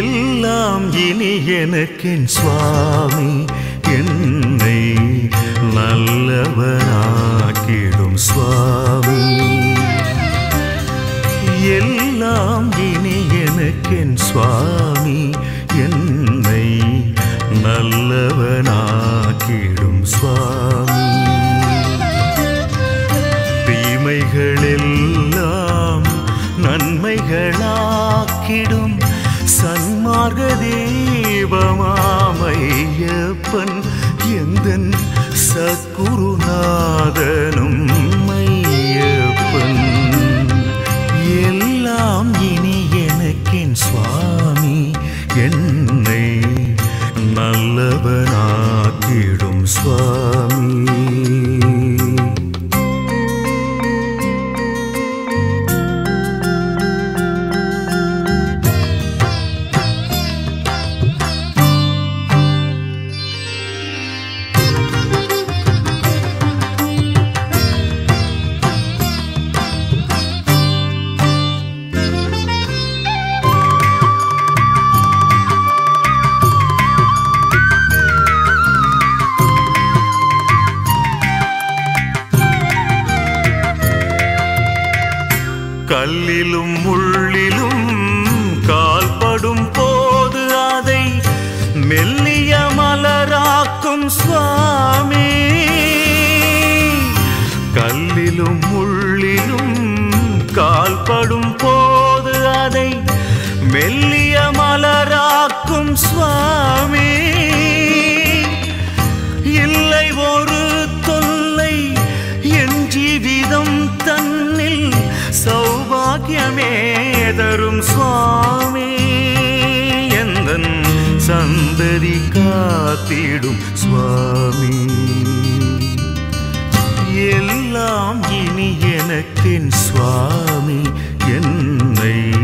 எல்லாம் இனி எனக்கென் சுவாமி. என்னை நல்லவனாக்கிடும் சுவாமி. எல்லாம் இனி எனக்கென் சுவாமி. என்னை நல்லவனா முருகன் சக்குருநாதனும் மையப்பன். எல்லாம் இனி எனக்கென் சுவாமி. என்னை நல்லவனாக்கிடும் சுவாமி. கல்லிலும் முள்ளிலும் கால்படும் போது அதை மெல்லிய மலராக்கும் சுவாமி. கல்லிலும் முள்ளிலும் கால்படும் போது அதை மெல்லிய மலராக்கும் சுவாமி. இல்லை ஒரு சௌபாகியமே தரும் சுவாமி. எந்தன் சந்ததி காத்திடும் சுவாமி. எல்லாம் இனி எனக்கின் சுவாமி. என்னை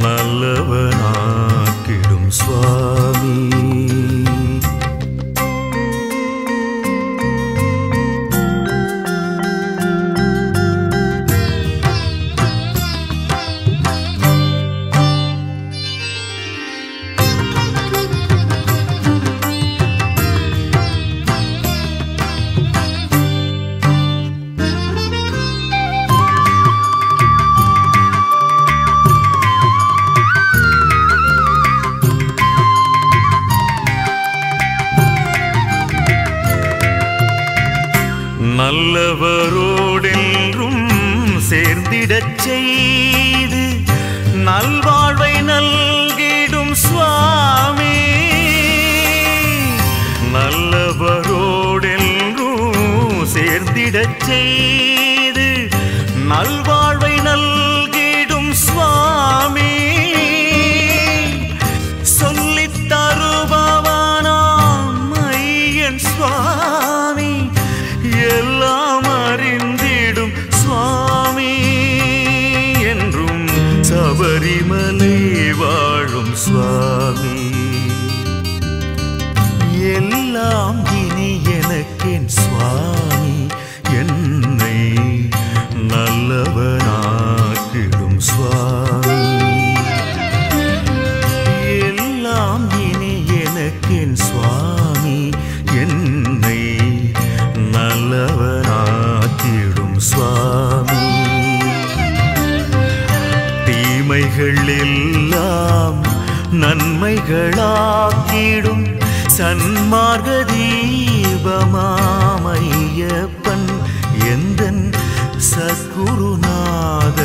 நல்லவனா நல்லவரோடென்றும் சேர்ந்திடச் செய்து நல்வாழ்வை நல்கிடும் சுவாமி. நல்லவரோடென்றும் சேர்ந்திடச் செய்து நல்வா எல்லாம் இனி எனக்கென் சுவாமி. என்னை நல்லவனாக்கிடும் சுவாமி. எல்லாம் இனி எனக்கென் சுவாமி. என்னை நல்லவனாக்கிடும் சுவாமி. தீமைகள் எல்லாம் நன்மைகளாக்கிடும். சன்மார்க தீபமாமையப்பன் எந்தன் சத்குருநாத